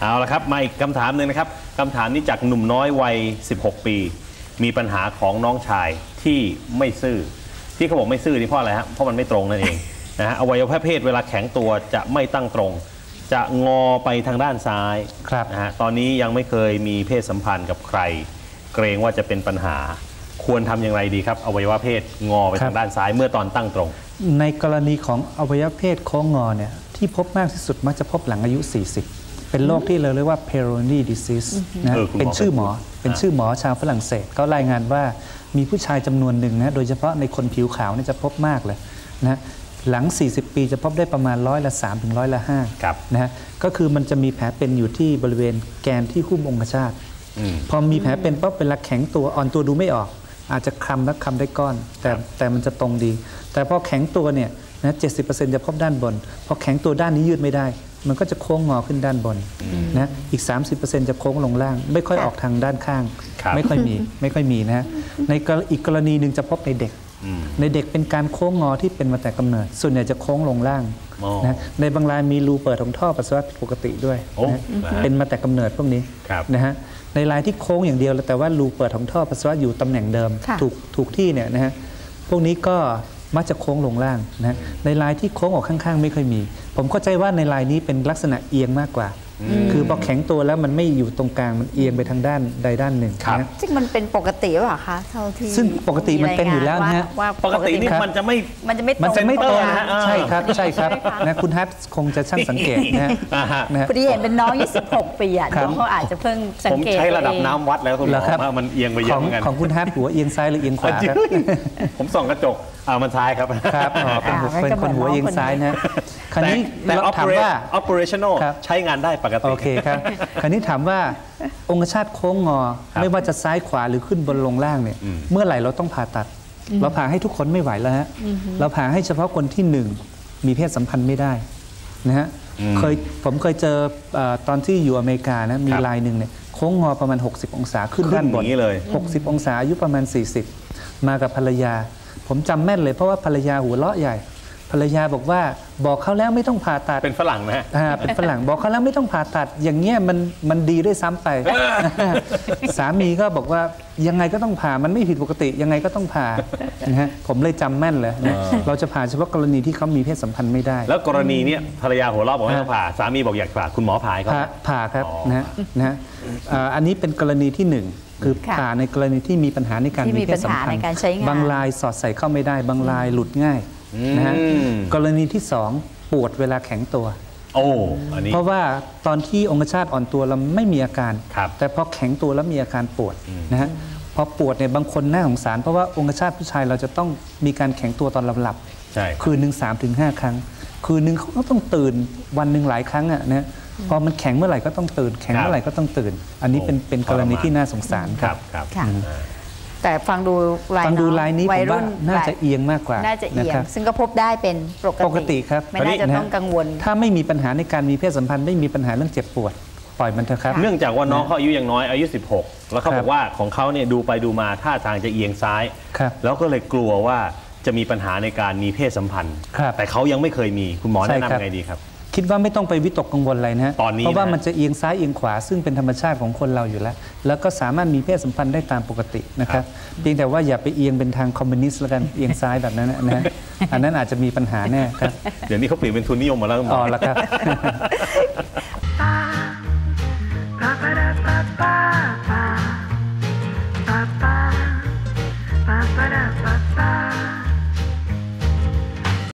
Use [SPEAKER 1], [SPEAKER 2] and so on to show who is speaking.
[SPEAKER 1] เอาละครับมาอีกคำถามหนึ่งนะครับคำถามนี้จากหนุ่มน้อยวัย 16 ปี มีปัญหาของน้องชายที่ไม่ซื่อ ที่เขาบอกไม่ซื่อนี่เพราะอะไรฮะเพราะมันไม่ตรงนั่นเองนะฮะอวัยวะเพศเวลาแข็งตัวจะไม่ตั้งตรง จะงอไปทางด้านซ้าย
[SPEAKER 2] ครับ
[SPEAKER 1] นะฮะตอนนี้ยังไม่เคยมีเพศสัมพันธ์กับใคร เกรงว่าจะเป็นปัญหา ควรทำอย่างไรดีครับ อวัยวะเพศงอไป
[SPEAKER 2] ครั
[SPEAKER 1] ทา
[SPEAKER 2] บ
[SPEAKER 1] งด้านซ้าย เมื่อตอนตั้งตรง
[SPEAKER 2] ในกรณีของอวัยวะเพศโค้งงอเนี่ยที่พบมากที่สุดมักจะพบหลังอายุ 40 เป็นโรคที่เราเรียกว่า Peyronie disease นะ
[SPEAKER 1] เออคุณหมอ
[SPEAKER 2] เป็นชื่อหมอ
[SPEAKER 1] เคยพูด
[SPEAKER 2] เป็นชื่อหมอชาวฝรั่งเศสเขารายงานว่ามีผู้ชายจำนวนหนึ่งนะโดยเฉพาะในคนผิวขาวเนี่ยจะพบมากเลยนะหลัง 40 ปีจะพบได้ประมาณร้อยละ3ถึงร้อยละ5
[SPEAKER 1] ครับ
[SPEAKER 2] นะฮะก็คือมันจะมีแผลเป็นอยู่ที่บริเวณแกนที่หุ้มองคชาต
[SPEAKER 1] อืม
[SPEAKER 2] พอมีแผลเป็นปั๊บเวลาแข็งตัวอ่อนตัวดูไม่ออก อาจจะคลำและคลำได้ก้อน แต่แต่มันจะตรงดี แต่พอแข็งตัวเนี่ยนะเจ็จะพบด้านบน พอแข็งตัวด้านนี้ยืดไม่ได้ มันก็จะโค้งงอขึ้นด้านบนนะอีก 30%จะโค้งลงล่าง ไม่ค่อยออกทางด้านข้าง
[SPEAKER 1] ครับ
[SPEAKER 2] ไม่ค่อยมีไม่ค่อยมีนะฮะในกรอีกกรณีหนึ่งจะพบในเด็ก
[SPEAKER 1] อืม
[SPEAKER 2] ในเด็กเป็นการโค้งงอที่เป็นมาแต่กำเนิด ส่วนใหญ่จะโค้งลงล่าง
[SPEAKER 1] อ๋อ
[SPEAKER 2] นะในบางรายมีรูเปิดของท่อปัสสาวะผิดปกติด้วย
[SPEAKER 1] โอ้
[SPEAKER 2] นะ
[SPEAKER 1] นะฮะ
[SPEAKER 2] เป็นมาแต่กำเนิดพวกนี้
[SPEAKER 1] ครับ
[SPEAKER 2] นะฮะในรายที่โค้งอย่างเดียวแต่ว่ารูเปิดของท่อปัสสาวะอยู่ตำแหน่งเดิม
[SPEAKER 3] ค่ะ
[SPEAKER 2] ถูกถูกที่เนี่ยนะฮะพวกนี้ก็ มักจะโค้งลงล่างนะในลายที่โค้งออกข้างๆ ไม่ค่อยมี ผมเข้าใจว่าในลายนี้เป็นลักษณะเอียงมากกว่า คือพอแข็งตัวแล้วมันไม่อยู่ตรงกลางมันเอียงไปทางด้านใดด้านหนึ่ง
[SPEAKER 1] ครับ
[SPEAKER 2] นะ
[SPEAKER 3] ซึ่งมันเป็นปกติหรือเปล่าคะเท่าที่
[SPEAKER 2] ซึ่งปกติมันเป็นอยู่แล้วนะฮะ
[SPEAKER 3] ว่า
[SPEAKER 1] ปกตินี่
[SPEAKER 3] มัน
[SPEAKER 1] มันจะไม่
[SPEAKER 3] มันจะไม่ตรง
[SPEAKER 2] มันจะไม่ตรง
[SPEAKER 1] นะฮะ
[SPEAKER 2] ใช่ครับใช่ครับ
[SPEAKER 3] ใช่ไหมคะ
[SPEAKER 2] นะคุณฮัทคงจะช่างสังเกตนะฮะ
[SPEAKER 1] อ่าฮะ
[SPEAKER 2] นะฮะ
[SPEAKER 3] พอดีเห็นเป็นน้อง26ปีอะ
[SPEAKER 2] ครับ
[SPEAKER 3] น้องเขาอาจจะเพิ่งสัง
[SPEAKER 1] ผม
[SPEAKER 3] เกต
[SPEAKER 1] ใช้ระดับ
[SPEAKER 3] ตัวเอง
[SPEAKER 1] น้ำวัดแล้วคุณหม
[SPEAKER 2] เหร
[SPEAKER 1] อ
[SPEAKER 2] อครับ
[SPEAKER 1] ว่ามันเอียงไปเย
[SPEAKER 2] ข
[SPEAKER 1] อะ
[SPEAKER 2] อง
[SPEAKER 1] เหมือนกัน
[SPEAKER 2] ของคุณฮัทหัวเอียงซ้ายหรือเอียงขวาครับ
[SPEAKER 1] ผมส่องกระจกอ่ามันซ้ายครับ
[SPEAKER 2] ครับอ๋อเป็นหัว
[SPEAKER 3] อ่า
[SPEAKER 2] เป็นคนหัวเอียงซ้ายนะฮะ คราว
[SPEAKER 1] แต่
[SPEAKER 2] นี้
[SPEAKER 1] แต่
[SPEAKER 2] เราถาม
[SPEAKER 1] operate-
[SPEAKER 2] ว่า
[SPEAKER 1] operational
[SPEAKER 2] ครับ
[SPEAKER 1] ใช้งานได้ปกติ
[SPEAKER 2] โอเคครับคราวนี้ถามว่าองคชาตโค้งงอ
[SPEAKER 1] ครับ
[SPEAKER 2] ไม่ว่าจะซ้ายขวาหรือขึ้นบนลงล่างเนี่ย
[SPEAKER 1] อืม
[SPEAKER 2] เมื่อไหร่เราต้องผ่าตัด เราผ่าให้ทุกคนไม่ไหวแล้วฮะเราผ่าให้เฉพาะคนที่หนึ่งมีเพศสัมพันธ์ไม่ได้นะฮะเคยผมเคยเจอเอ่อตอนที่อยู่อเมริกานะมีรายหนึ่งเนี่ยโค้งงอประมาณ 60 องศาขึ้น
[SPEAKER 1] ขึ้น
[SPEAKER 2] ด้านบ
[SPEAKER 1] อนย่างนี้เลย
[SPEAKER 2] 60 องศาอายุประมาณ 40 มากับภรรยา ผมจำแม่นเลยเพราะว่าภรรยาหัวเราะใหญ่ ภรรยาบอกว่าบอกเขาแล้วไม่ต้องผ่าตัด
[SPEAKER 1] เป็นฝรั่งนะฮะ
[SPEAKER 2] อ่าเป็นฝรั่งบอกเขาแล้วไม่ต้องผ่าตัด อย่างเงี้ยมันมันดีด้วยซ้ำไป สามีก็บอกว่ายังไงก็ต้องผ่ามันไม่ผิดปกติ ยังไงก็ต้องผ่านะฮะผมเลยจำแม่นเลยนะ
[SPEAKER 1] อ่า
[SPEAKER 2] เราจะผ่าเฉพาะกรณีที่เขามีเพศสัมพันธ์ไม่ได้
[SPEAKER 1] แล้วกรณีเนี้ยภรรยาหัวเราะบอกไม่ต้องผ่าสามีบอกอยากผ่าคุณหมอผ่าให้เขา
[SPEAKER 2] ผ่าผ่าครับ
[SPEAKER 1] อ๋อ
[SPEAKER 2] นะฮะนะฮะอ่าอันนี้เป็นกรณีที่หนึ่งคือ
[SPEAKER 3] ค่ะ
[SPEAKER 2] ผ่าในกรณีที่มีปัญหาในการ
[SPEAKER 3] ที่มี
[SPEAKER 2] มีเพศสัมพัน
[SPEAKER 3] ปัญหา
[SPEAKER 2] ธ์
[SPEAKER 3] ในการใช้งาน
[SPEAKER 2] บางรายสอดใส่เข้าไม่ได้ บางรายหลุดง่าย นะฮะ
[SPEAKER 1] อืม
[SPEAKER 2] กรณีที่สองปวดเวลาแข็งตัว
[SPEAKER 1] โอ้อันนี้
[SPEAKER 2] เพราะว่าตอนที่องคชาตอ่อนตัวเราไม่มีอาการ
[SPEAKER 1] ครับ
[SPEAKER 2] แต่พอแข็งตัวแล้วมีอาการปวดนะฮะพอปวดเนี่ยบางคนน่าสงสารเพราะว่าองคชาตผู้ชายเราจะต้องมีการแข็งตัวตอนหลับ
[SPEAKER 1] ใช่
[SPEAKER 2] ๆคืนหนึ่งสามถึงห้าครั้ง คืนหนึ่งเขาก็ต้องตื่นวันหนึ่งหลายครั้งอะนะพอมันแข็งเมื่อไหร่ก็ต้องตื่น แข็งเมื่อไหร่ก็ต้องตื่น อันนี้เป็น
[SPEAKER 1] โอ้
[SPEAKER 2] เป็นกรณีที่น่าสงสาร
[SPEAKER 1] ค
[SPEAKER 2] ค
[SPEAKER 1] รั
[SPEAKER 2] รั
[SPEAKER 1] บบครับ
[SPEAKER 3] ค่ะ
[SPEAKER 1] อ่า
[SPEAKER 3] แต่ฟังดูลาย
[SPEAKER 2] ฟังดู
[SPEAKER 3] น้อ
[SPEAKER 2] ลายนี้ผ
[SPEAKER 3] วัย
[SPEAKER 2] มว่า
[SPEAKER 3] รุ่น
[SPEAKER 2] น่าจะเอียงมากกว่า
[SPEAKER 3] น่าจะเอียง
[SPEAKER 2] ครับ
[SPEAKER 3] ซึ่งก็พบได้เป็นปกติ
[SPEAKER 2] ปกติครับ
[SPEAKER 3] ไม่น่าจะต้องกังวล
[SPEAKER 2] ถ้าไม่มีปัญหาในการมีเพศสัมพันธ์ไม่มีปัญหาเรื่องเจ็บปวดปล่อยมันเถอะครับ
[SPEAKER 1] เนื่องจากว่าน้องเขาอายุยังน้อยอายุ 16 แล้วเขา
[SPEAKER 2] ครับ
[SPEAKER 1] บอกว่าของเขาเนี่ยดูไปดูมาท่าทางจะเอียงซ้าย
[SPEAKER 2] ครับ
[SPEAKER 1] แล้วก็เลยกลัวว่าจะมีปัญหาในการมีเพศสัมพันธ์
[SPEAKER 2] ครับ
[SPEAKER 1] แต่เขายังไม่เคยมีคุณหมอ
[SPEAKER 2] ใช่
[SPEAKER 1] แนะ
[SPEAKER 2] ครับ
[SPEAKER 1] นำไงดีครับ
[SPEAKER 2] คิดว่าไม่ต้องไปวิตกกังวลอะไรนะฮะ
[SPEAKER 1] ตอนนี้
[SPEAKER 2] เพราะว่า
[SPEAKER 1] นะ
[SPEAKER 2] มันจะเอียงซ้ายเอียงขวาซึ่งเป็นธรรมชาติของคนเราอยู่แล้ว แล้วก็สามารถมีเพศสัมพันธ์ได้ตามปกตินะครับเพียงแต่ว่าอย่าไปเอียงเป็นทางคอมมิวนิสต์แล้วกันเอียงซ้ายแบบนั้นนะนะฮะอันนั้นอาจจะมีปัญหาแน่ครับ
[SPEAKER 1] เดี๋ยวนี้เขาเปลี่ยนเป็นทุนนิยมหมาแล้วคุณหม
[SPEAKER 2] อ๋
[SPEAKER 1] อ
[SPEAKER 2] อแล้วครับ